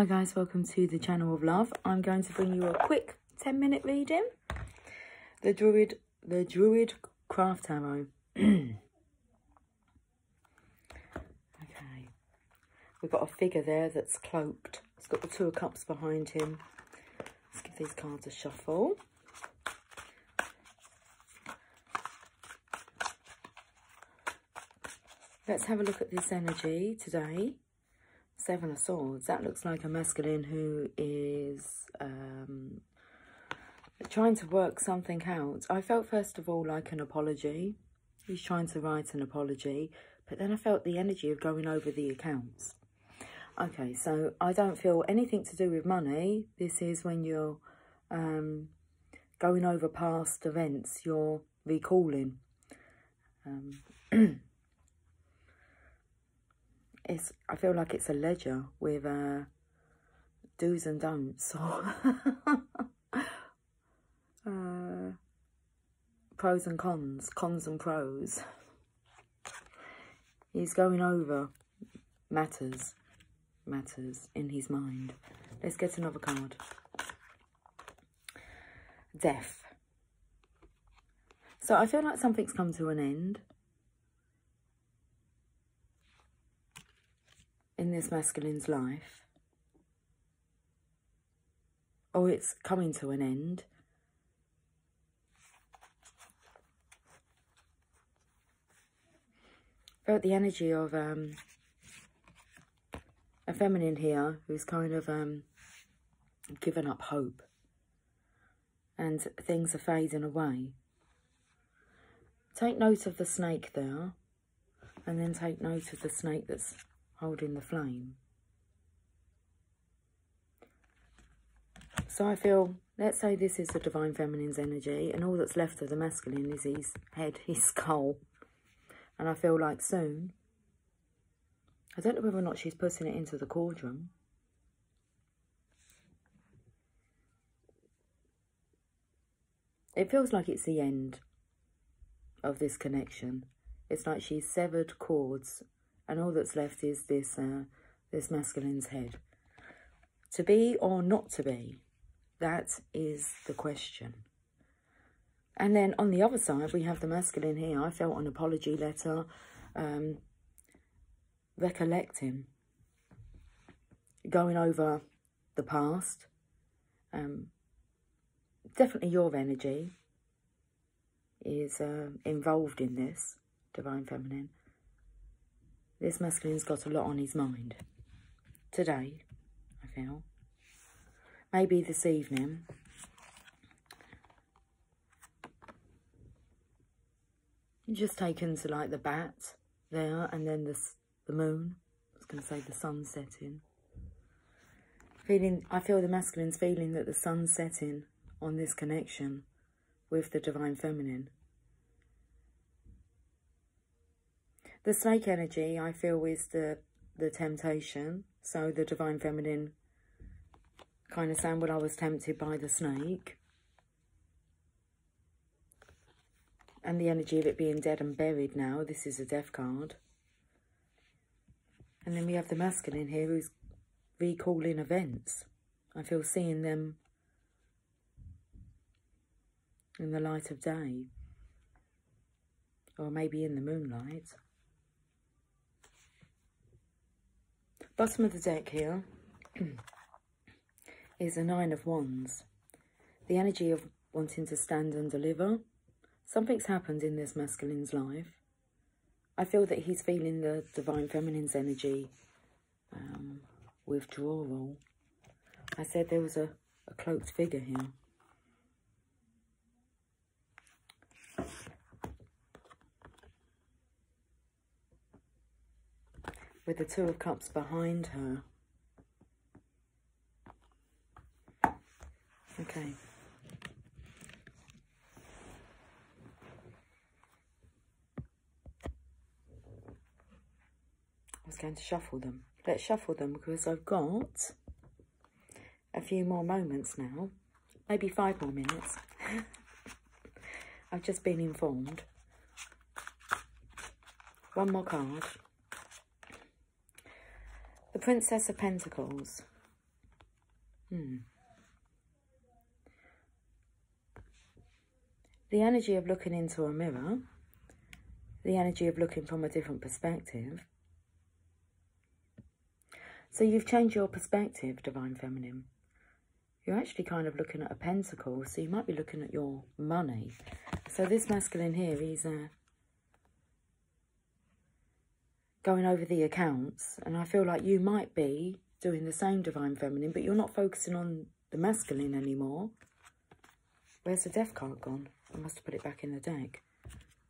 Hi guys, welcome to the channel of love. I'm going to bring you a quick 10 minute reading. The Druid, the Druid Craft Tarot. okay. We've got a figure there that's cloaked. It's got the Two of Cups behind him. Let's give these cards a shuffle. Let's have a look at this energy today. Seven of Swords. That looks like a masculine who is um, trying to work something out. I felt, first of all, like an apology. He's trying to write an apology. But then I felt the energy of going over the accounts. Okay, so I don't feel anything to do with money. This is when you're um, going over past events. You're recalling. Um, it's I feel like it's a ledger with uh, do's and don'ts or uh, pros and cons, cons and pros. He's going over matters, matters in his mind. Let's get another card. Death. So I feel like something's come to an end. In this masculine's life, or it's coming to an end. Felt the energy of um, a feminine here who's kind of um, given up hope and things are fading away. Take note of the snake there and then take note of the snake that's holding the flame. So I feel, let's say this is the Divine Feminine's energy and all that's left of the masculine is his head, his skull. And I feel like soon, I don't know whether or not she's putting it into the cauldron. It feels like it's the end of this connection. It's like she's severed cords and all that's left is this uh, this masculine's head. To be or not to be, that is the question. And then on the other side, we have the masculine here. I felt an apology letter, um, recollecting, going over the past. Um, definitely your energy is uh, involved in this, Divine Feminine. This masculine's got a lot on his mind. Today, I feel. Maybe this evening. Just taken to like the bat there and then the, the moon. I was going to say the sun setting. Feeling, I feel the masculine's feeling that the sun's setting on this connection with the divine feminine. The snake energy, I feel, is the, the temptation. So the divine feminine kind of saying, well, I was tempted by the snake. And the energy of it being dead and buried now. This is a death card. And then we have the masculine here who's recalling events. I feel seeing them in the light of day. Or maybe in the moonlight. Bottom of the deck here is a Nine of Wands. The energy of wanting to stand and deliver. Something's happened in this masculine's life. I feel that he's feeling the Divine Feminine's energy um, withdrawal. I said there was a, a cloaked figure here. With the Two of Cups behind her. Okay. I was going to shuffle them. Let's shuffle them because I've got a few more moments now. Maybe five more minutes. I've just been informed. One more card. The Princess of Pentacles. Hmm. The energy of looking into a mirror, the energy of looking from a different perspective. So you've changed your perspective, Divine Feminine. You're actually kind of looking at a pentacle, so you might be looking at your money. So this masculine here, he's uh, going over the accounts, and I feel like you might be doing the same Divine Feminine, but you're not focusing on the masculine anymore. Where's the death card gone? I must have put it back in the deck.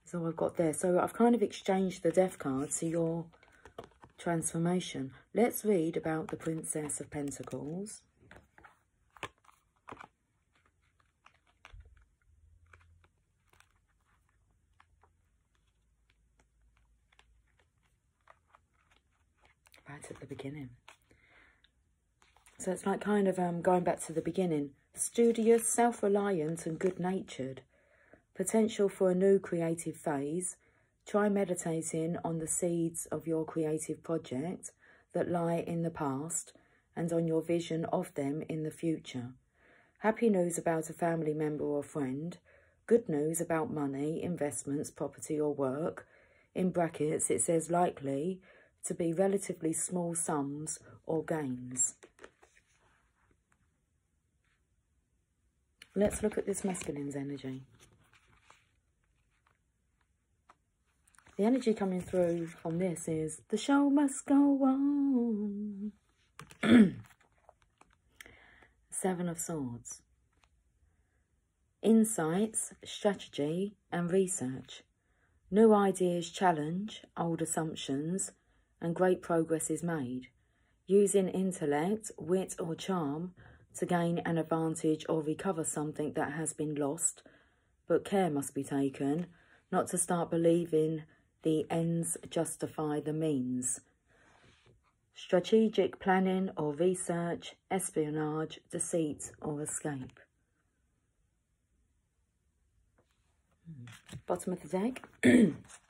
So I've got there. So I've kind of exchanged the death card to your transformation. Let's read about the Princess of Pentacles. Right at the beginning. So it's like kind of um, going back to the beginning. Studious, self-reliant and good-natured. Potential for a new creative phase. Try meditating on the seeds of your creative project that lie in the past and on your vision of them in the future. Happy news about a family member or friend. Good news about money, investments, property or work. In brackets, it says likely to be relatively small sums or gains. Let's look at this masculine's energy. The energy coming through from this is the show must go on. Seven of Swords. Insights, strategy and research. New ideas challenge old assumptions and great progress is made. Using intellect, wit or charm to gain an advantage or recover something that has been lost, but care must be taken not to start believing the ends justify the means. Strategic planning or research, espionage, deceit or escape. Hmm. Bottom of the deck.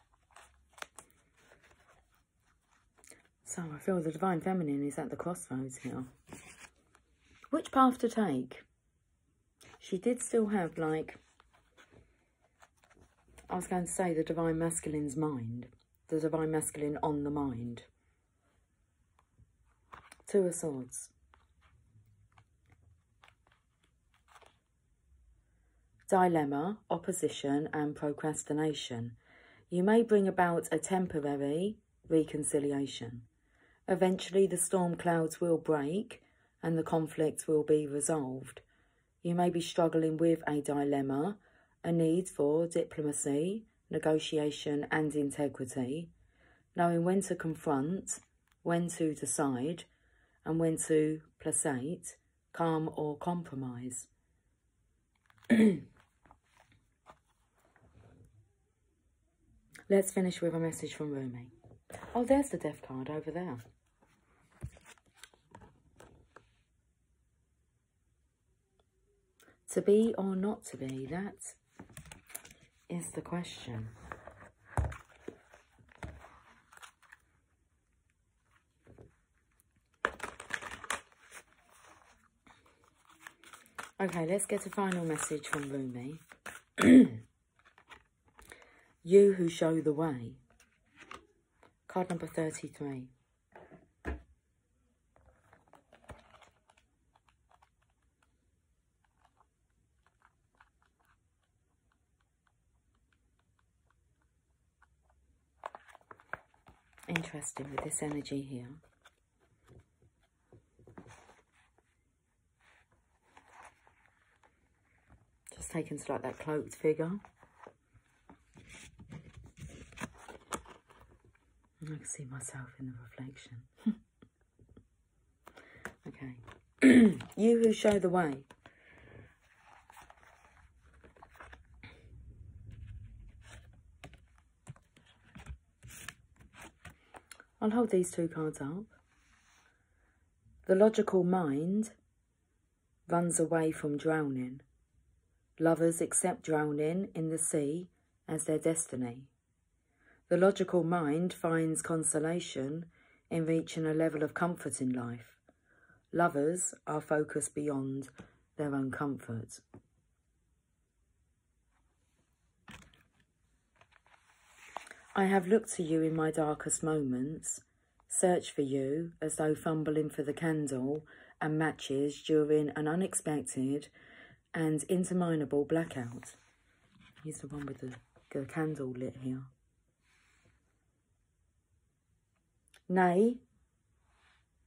so I feel the Divine Feminine is at the crossroads here. Which path to take? She did still have, like, I was going to say the Divine Masculine's mind. The Divine Masculine on the mind. Two of Swords. Dilemma, opposition and procrastination. You may bring about a temporary reconciliation. Eventually the storm clouds will break and the conflict will be resolved. You may be struggling with a dilemma, a need for diplomacy, negotiation and integrity, knowing when to confront, when to decide, and when to placate, calm or compromise. Let's finish with a message from Rumi. Oh, there's the death card over there. To be or not to be, that is the question. Okay, let's get a final message from Rumi. you who show the way. Card number 33. Interesting with this energy here. Just taking to like that cloaked figure. I can see myself in the reflection. okay. you who show the way. I'll hold these two cards up. The logical mind runs away from drowning. Lovers accept drowning in the sea as their destiny. The logical mind finds consolation in reaching a level of comfort in life. Lovers are focused beyond their own comfort. I have looked to you in my darkest moments, searched for you as though fumbling for the candle and matches during an unexpected and interminable blackout. Here's the one with the, the candle lit here. Nay,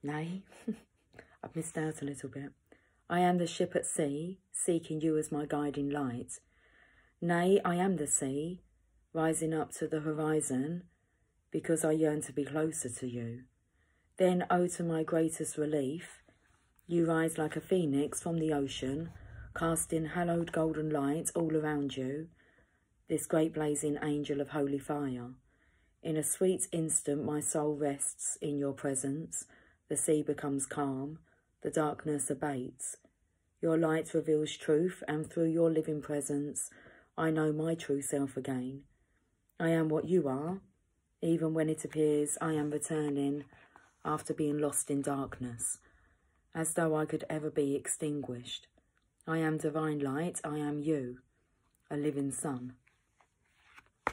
nay, I've missed out a little bit. I am the ship at sea, seeking you as my guiding light. Nay, I am the sea, rising up to the horizon, because I yearn to be closer to you. Then, oh, to my greatest relief, you rise like a phoenix from the ocean, casting hallowed golden light all around you, this great blazing angel of holy fire. In a sweet instant, my soul rests in your presence. The sea becomes calm, the darkness abates. Your light reveals truth, and through your living presence, I know my true self again. I am what you are, even when it appears I am returning after being lost in darkness, as though I could ever be extinguished. I am divine light, I am you, a living sun.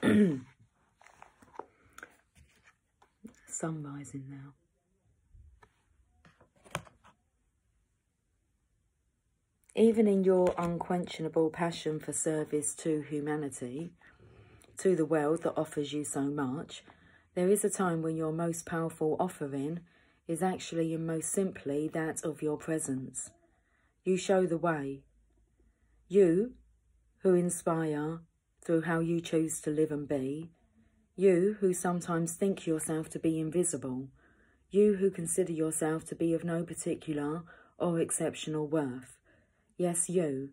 sun rising now. Even in your unquenchable passion for service to humanity, to the world that offers you so much, there is a time when your most powerful offering is actually and most simply that of your presence. You show the way. You, who inspire through how you choose to live and be. You, who sometimes think yourself to be invisible. You, who consider yourself to be of no particular or exceptional worth. Yes, you.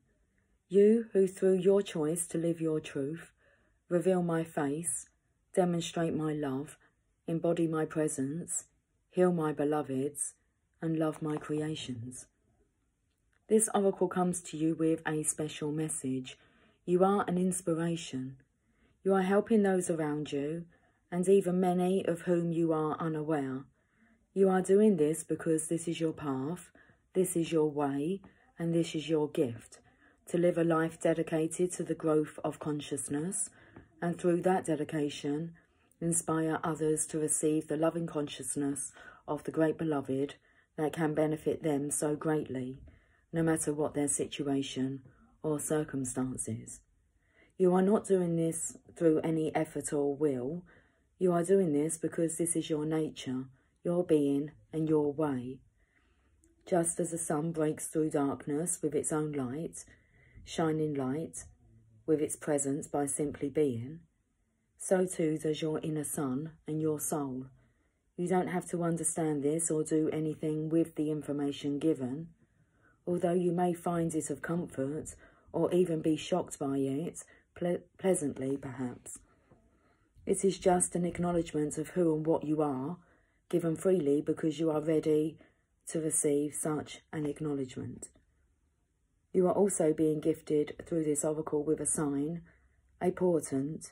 You, who through your choice to live your truth, reveal my face, demonstrate my love, embody my presence, heal my beloveds, and love my creations. This oracle comes to you with a special message. You are an inspiration. You are helping those around you, and even many of whom you are unaware. You are doing this because this is your path, this is your way, and this is your gift to live a life dedicated to the growth of consciousness, and through that dedication, inspire others to receive the loving consciousness of the great beloved that can benefit them so greatly, no matter what their situation or circumstances. You are not doing this through any effort or will. You are doing this because this is your nature, your being, and your way. Just as the sun breaks through darkness with its own light, shining light, with its presence by simply being, so too does your inner sun and your soul. You don't have to understand this or do anything with the information given. Although you may find it of comfort or even be shocked by it, ple pleasantly perhaps. It is just an acknowledgement of who and what you are, given freely because you are ready to receive such an acknowledgement. You are also being gifted through this oracle with a sign, a portent.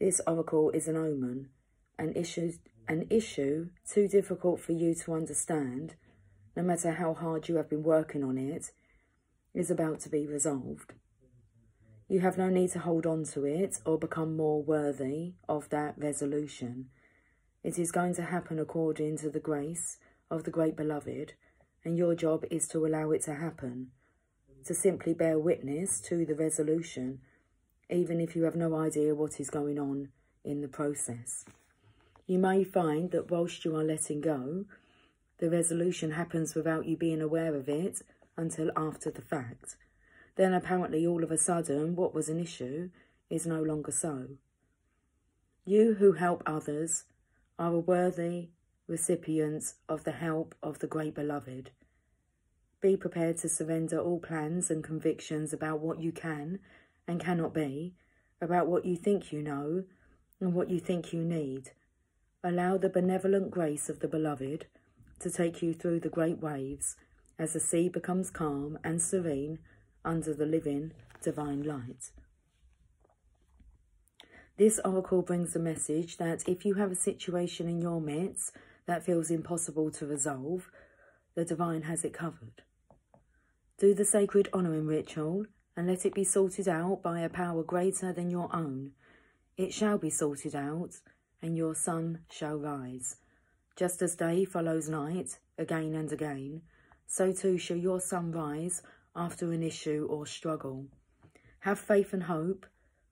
This oracle is an omen, an issue, an issue too difficult for you to understand, no matter how hard you have been working on it, is about to be resolved. You have no need to hold on to it or become more worthy of that resolution. It is going to happen according to the grace of the great beloved, and your job is to allow it to happen to simply bear witness to the resolution, even if you have no idea what is going on in the process. You may find that whilst you are letting go, the resolution happens without you being aware of it until after the fact. Then apparently all of a sudden what was an issue is no longer so. You who help others are a worthy recipient of the help of the great beloved. Be prepared to surrender all plans and convictions about what you can and cannot be, about what you think you know and what you think you need. Allow the benevolent grace of the beloved to take you through the great waves as the sea becomes calm and serene under the living divine light. This oracle brings the message that if you have a situation in your midst that feels impossible to resolve, the divine has it covered. Do the sacred honouring ritual and let it be sorted out by a power greater than your own. It shall be sorted out, and your sun shall rise. Just as day follows night, again and again, so too shall your sun rise after an issue or struggle. Have faith and hope,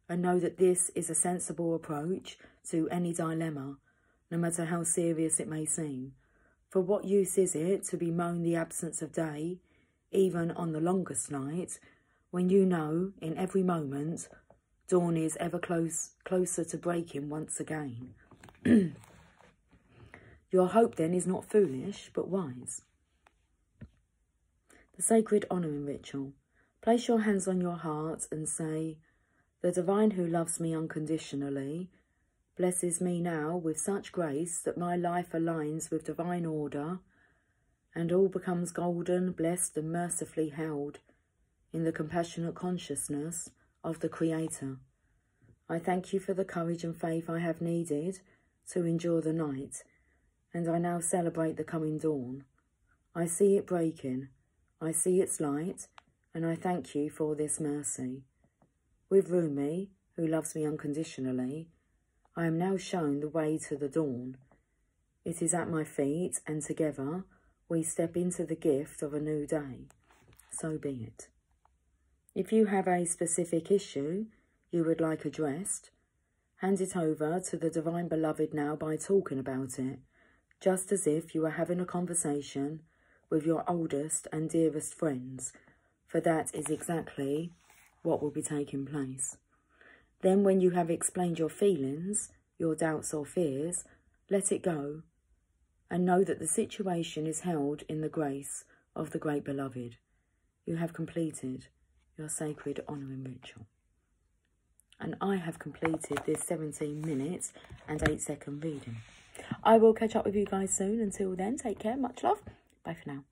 and know that this is a sensible approach to any dilemma, no matter how serious it may seem. For what use is it to bemoan the absence of day, even on the longest night, when you know in every moment dawn is ever close, closer to breaking once again? Your hope then is not foolish, but wise. The sacred honouring ritual. Place your hands on your heart and say, The divine who loves me unconditionally blesses me now with such grace that my life aligns with divine order and all becomes golden, blessed and mercifully held in the compassionate consciousness of the Creator. I thank you for the courage and faith I have needed to endure the night, and I now celebrate the coming dawn. I see it breaking, I see its light, and I thank you for this mercy. With Rumi, who loves me unconditionally, I am now shown the way to the dawn. It is at my feet, and together we step into the gift of a new day. So be it. If you have a specific issue you would like addressed, hand it over to the Divine Beloved now by talking about it, just as if you were having a conversation with your oldest and dearest friends, for that is exactly what will be taking place. Then when you have explained your feelings, your doubts or fears, let it go and know that the situation is held in the grace of the Great Beloved. You have completed your sacred honouring ritual. And I have completed this 17 minutes and 8 second reading. I will catch up with you guys soon. Until then, take care. Much love. Bye for now.